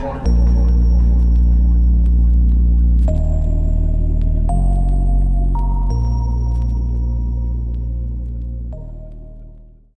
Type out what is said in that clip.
one.